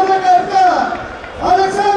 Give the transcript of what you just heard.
大阪府ア